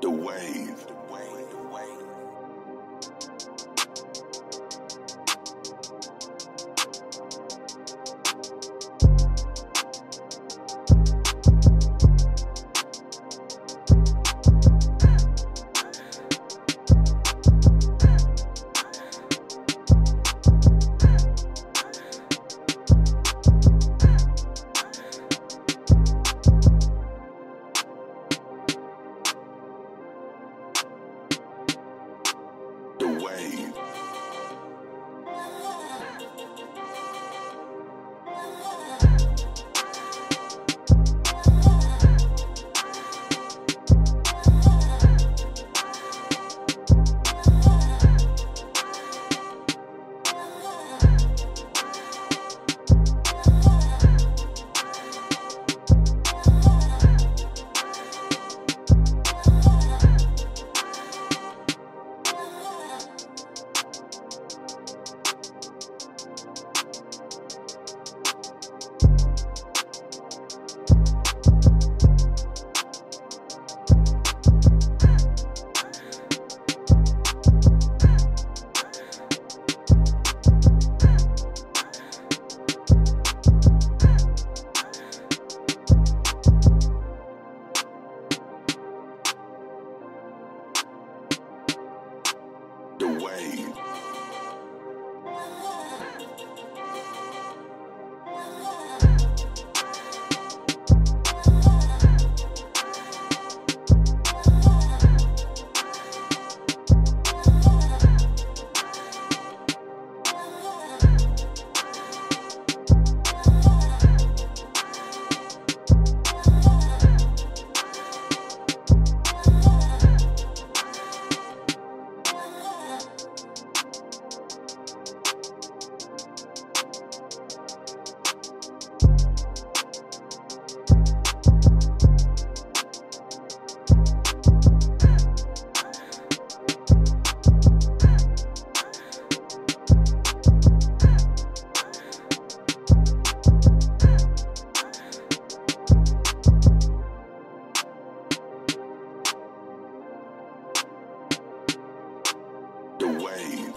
The wave. The wave. The wave. The wave. The way. The wave.